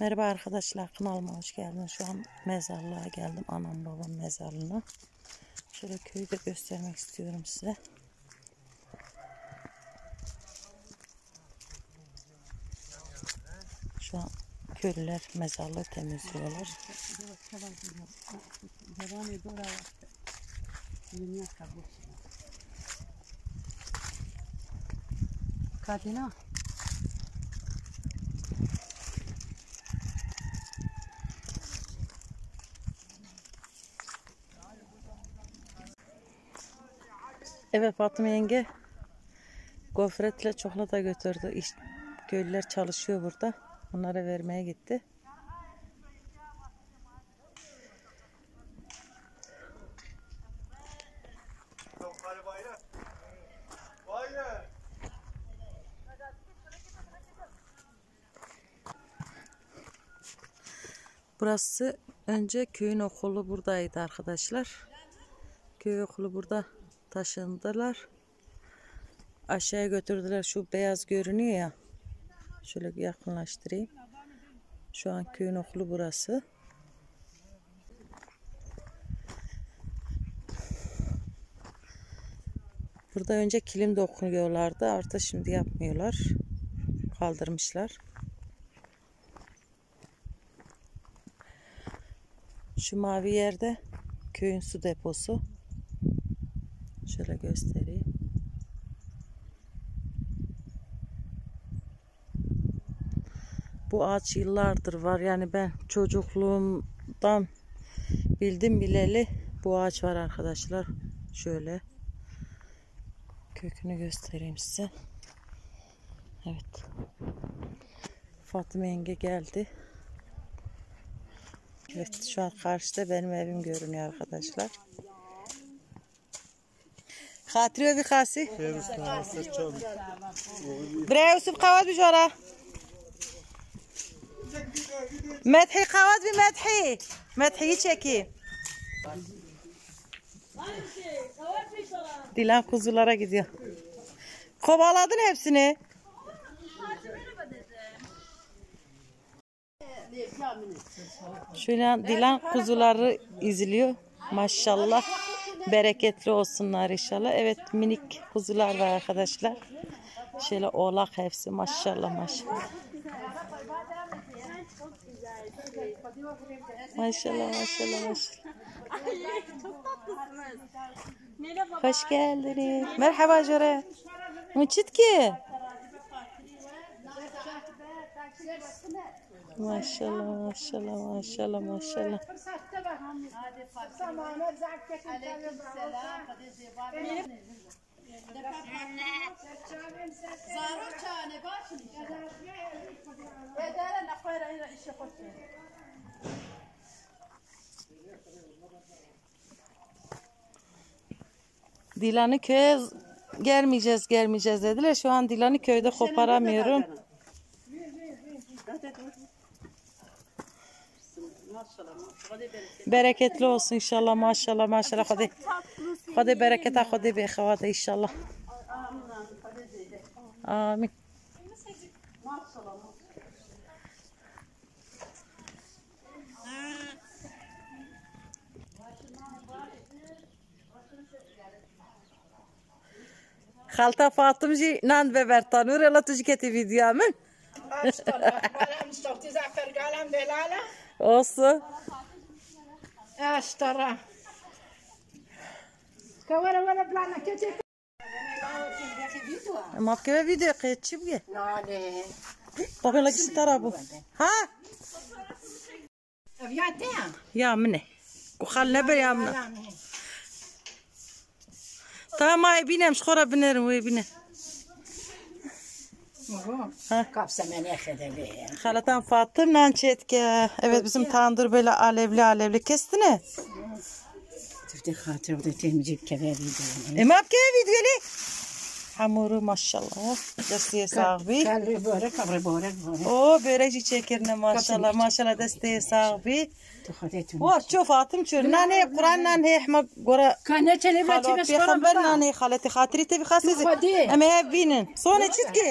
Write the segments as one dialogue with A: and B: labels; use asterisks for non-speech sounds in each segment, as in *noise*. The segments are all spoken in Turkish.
A: Merhaba arkadaşlar kanalıma hoş geldiniz. Şu an mezarlığa geldim. Anam babam mezarlığına. Şöyle köyü de göstermek istiyorum size. Şu an köylüler mezarlığı temizliyorlar.
B: Devam ediyor oraya. Dünya kabul. Kadına.
A: Evet Fatıma yenge gofretle çikolata götürdü. İş, köylüler çalışıyor burada. Onlara vermeye gitti. Burası önce köyün okulu buradaydı arkadaşlar. Köy okulu burada taşındılar. Aşağıya götürdüler. Şu beyaz görünüyor ya. Şöyle yakınlaştırayım. Şu an köyün okulu burası. Burada önce kilim dokunuyorlardı. Artık şimdi yapmıyorlar. Kaldırmışlar. Şu mavi yerde köyün su deposu. Şöyle göstereyim. Bu ağaç yıllardır var. Yani ben çocukluğumdan bildim bileli bu ağaç var arkadaşlar. Şöyle kökünü göstereyim size. Evet. Fatıma yenge geldi. Evet şu an karşıda benim evim görünüyor arkadaşlar. خاطري بخاسي برای وسب قواد بجورا مدحي قواد بمدحي مدحي çeki Dilan kuzulara gidiyor. Kovaladın hepsini. Şöyle an Dilan kuzuları izliyor. Maşallah. Bereketli olsunlar inşallah. Evet minik kuzular var arkadaşlar. Şöyle oğlak hepsi maşallah maşallah. Maşallah maşallah maşallah. Hoş geldiniz. Merhaba Jore. Muçit ki. Maşallah maşallah maşallah maşallah. Dilan'ı köye gelmeyeceğiz gelmeyeceğiz dediler. Şu an Dilan'ı köyde koparamıyorum. Bereketli olsun inşallah maşallah maşallah. Hadi. Hadi bereket hadi be hadi inşallah. Amin. خالتا فاطمه جي نان ببرتانور لا تجي كتي فيديو من
C: مستوطي زعفر قالم دلالة
A: olsun.
C: اشترى كورا ولا بلانا كتير
A: ما بكي فيديو قيت شي بقى
C: نالي
A: طب يلا كيس ترابو ها
C: فياتيا
A: يا مني وخلنا بر يا مني تا ما يبينا مش خورا بنر ويبينا Ha.
C: Kapsa beni ekşedeli.
A: Halatan Fatım Nançetke. Evet bizim tandır böyle alevli alevli kestine.
C: Tüfte hatır da temcik keveriydi.
A: E ma bke videoli. Hamuru maşallah. Desteğe sahibi.
C: Kalbi börek, kabri börek börek.
A: O börek çekirne maşallah maşallah desteğe sahibi.
C: Tuhadetum.
A: Var çok Fatım çür. Nane Kur'an nane hma gora
C: Kanne çelebi
A: خالو
C: açık
A: پیغمبر نانی خالتي خاطری تبي خاصه
C: خدي.
A: اما يبينن صونه تشتكي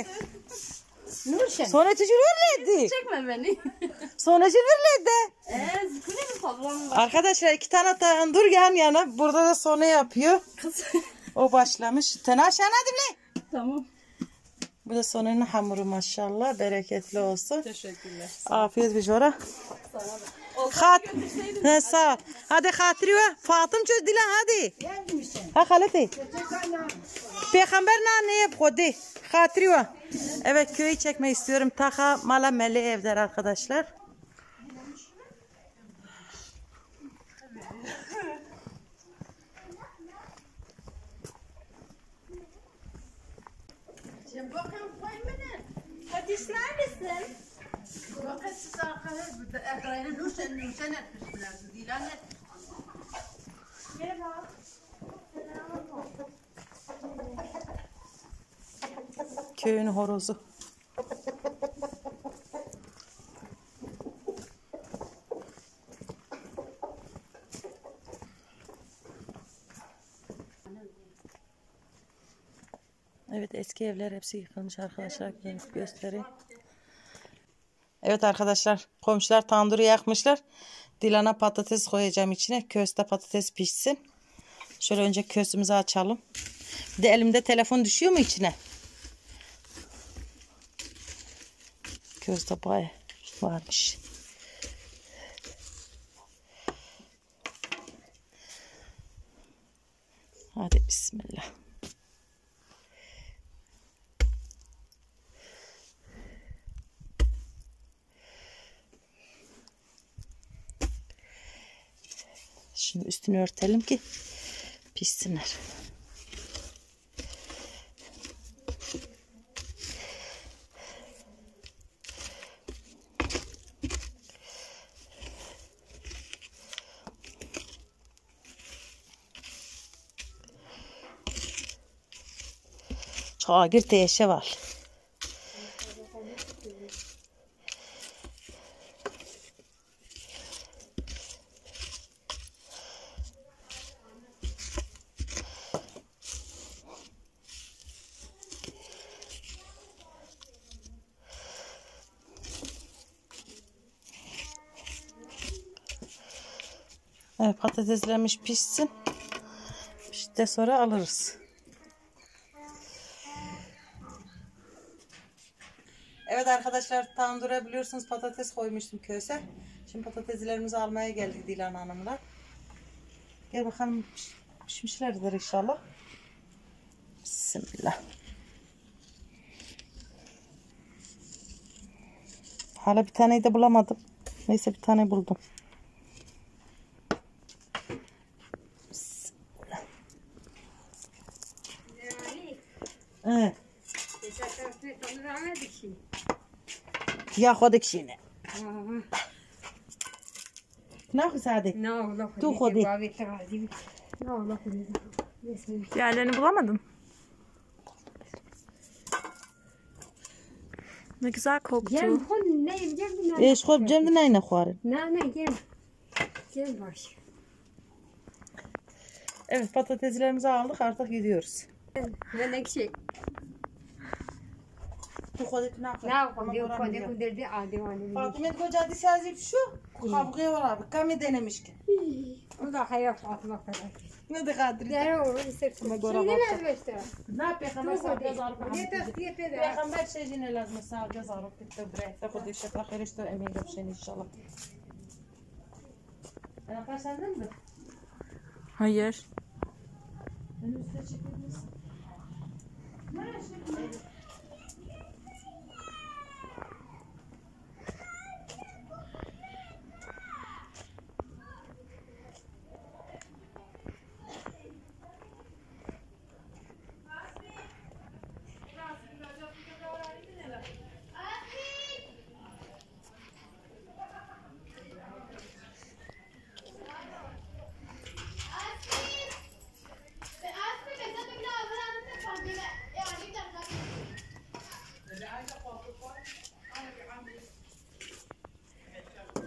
C: Nurşen.
A: Sonra çocuğu verledi.
B: Çekme beni. *laughs*
A: Sonra çocuğu
B: verledi. Eee mi
A: Arkadaşlar iki tane tağın dur yan yana. Burada da sonra yapıyor.
B: Kız. *laughs*
A: o başlamış. Tena aşağı ne?
B: Tamam.
A: Bu da sonunun hamuru maşallah. Bereketli olsun.
B: Teşekkürler.
A: Afiyet bir
B: cora.
A: Hat. Ha, sağ ol. Hadi hatri ve Fatım çöz dilen hadi. Ha haleti. Peygamber naneye koydu ve. Evet köyü çekmek istiyorum. Taka mala meli evler arkadaşlar.
B: Hadi neredesin?
D: Bakın siz arkadaşlar burada Ekra'yla Nurşen Nurşen etmişler. Dilan etmiş.
A: Köyün horozu. Evet eski evler hepsi yıkılmış arkadaşlar. Gö- Göstereyim. Evet arkadaşlar komşular tandırı yakmışlar. Dilan'a patates koyacağım içine. Köste patates pişsin. Şöyle önce köstümüzü açalım. Bir de elimde telefon düşüyor mu içine? Közde baya varmış. Hadi bismillah. Şimdi üstünü örtelim ki pişsinler. Çagir teşe var. Evet patateslerimiz pişsin. Pişti sonra alırız. Evet arkadaşlar tandura biliyorsunuz patates koymuştum köse. Şimdi patateslerimizi almaya geldik Dilan Hanım'la. Gel bakalım piş- pişmişlerdir inşallah. Bismillah. Hala bir taneyi de bulamadım. Neyse bir tane buldum. Bismillah. Evet. Ya خودك شينه ناخذ سعدك تو خودي
B: Diğerlerini bulamadın. Ne güzel koktu.
E: Gel خود نیم گل نه
A: ايش خود جمد ناينه خوارن
E: نه نه گل گل باش
A: Evet patateslerimizi aldık artık gidiyoruz.
E: نه نکشی
A: Tu خودت ناخذ
E: نه خودی خودی کندردی آدیوانی
A: Fatıma kocadi sazip şu. Kavgaya var abi. Kami denemiş ki.
E: اون دا خیلی فاطمه کرد
A: Ne de kadri.
E: در اون سر
A: ما
E: شیلی
A: گورا باتا.
E: نزوشته
A: Ne yapıyor? Peygamber
E: تو خودی
A: sağlık yazarı.
E: یه تصفیه پیدا
A: Peygamber şeyine lazım sağlık yazarı. Bitti bre. Ve kodi şefa khir işte emin yapşen inşallah. Ana senden mi?
B: Hayır.
A: Beni üstüne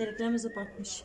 A: çekebilirsin. Deliklerimizi batmış.